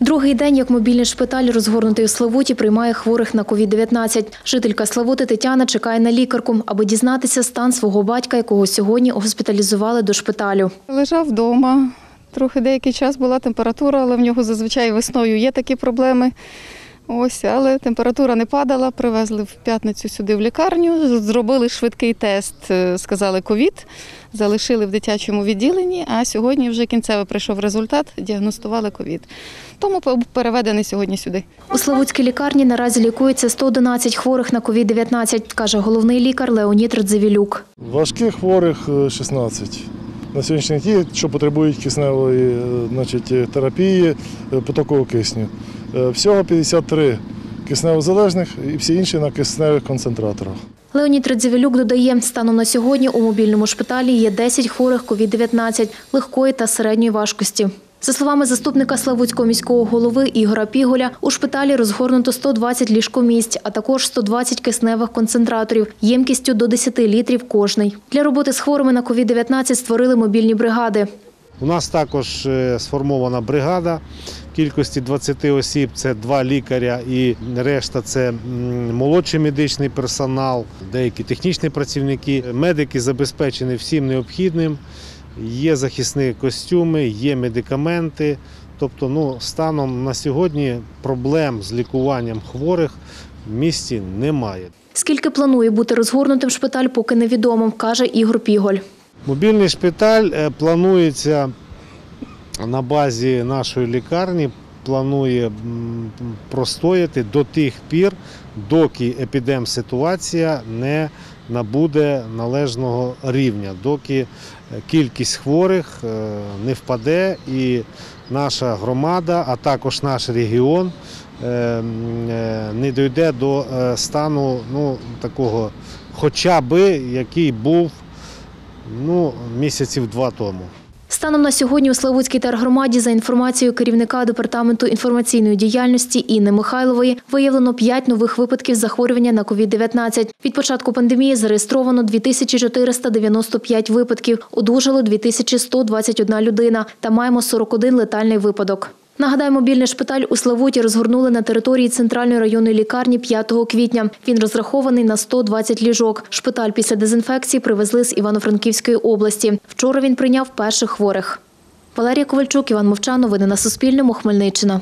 Другий день, як мобільний шпиталь, розгорнутий у Славуті, приймає хворих на COVID-19. Жителька Славути Тетяна чекає на лікарку, аби дізнатися стан свого батька, якого сьогодні госпіталізували до шпиталю. Лежав вдома. Трохи деякий час була температура, але в нього зазвичай весною є такі проблеми. Ось, але температура не падала. Привезли в п'ятницю сюди в лікарню, зробили швидкий тест, е, сказали ковід, залишили в дитячому відділенні, а сьогодні вже кінцевий прийшов результат, діагностували ковід. Тому переведений сьогодні сюди. У Славутській лікарні наразі лікується 111 хворих на COVID-19, каже головний лікар Леонід Радзивілюк. Важких хворих е, 16. На сьогоднішній ті, що потребують кисневої е, значить, е, терапії е, потокового кисню. Всього 53 кисневозалежних і всі інші на кисневих концентраторах. Леонід Радзівелюк додає, станом на сьогодні у мобільному шпиталі є 10 хворих COVID-19 легкої та середньої важкості. За словами заступника Славутського міського голови Ігора Піголя, у шпиталі розгорнуто 120 ліжкомісць, а також 120 кисневих концентраторів ємкістю до 10 літрів кожний. Для роботи з хворими на COVID-19 створили мобільні бригади. У нас також е, сформована бригада кількості 20 осіб. Це два лікаря і решта це молодший медичний персонал, деякі технічні працівники. Медики забезпечені всім необхідним. Є захисні костюми, є медикаменти. Тобто, ну, станом на сьогодні проблем з лікуванням хворих в місті немає. Скільки планує бути розгорнутим шпиталь, поки невідомо, каже Ігор Піголь. Мобільний шпиталь е, планується на базі нашої лікарні. Планує простояти до тих пір, доки епідемситуація не набуде належного рівня, доки е, кількість хворих е, не впаде і наша громада, а також наш регіон е, не дійде до стану ну, такого, хоча би який був Ну, місяців два тому. Станом на сьогодні у Славутській тергромаді, за інформацією керівника департаменту інформаційної діяльності Інни Михайлової, виявлено 5 нових випадків захворювання на COVID-19. Від початку пандемії зареєстровано 2495 випадків, одужало 2121 людина та маємо 41 летальний випадок. Нагадаю, мобільний шпиталь у Славуті розгорнули на території центральної районної лікарні 5 квітня. Він розрахований на 120 ліжок. Шпиталь після дезінфекції привезли з Івано-Франківської області. Вчора він прийняв перших хворих. Валерія Ковальчук, Іван Мовчан. Новини на Суспільному. Хмельниччина.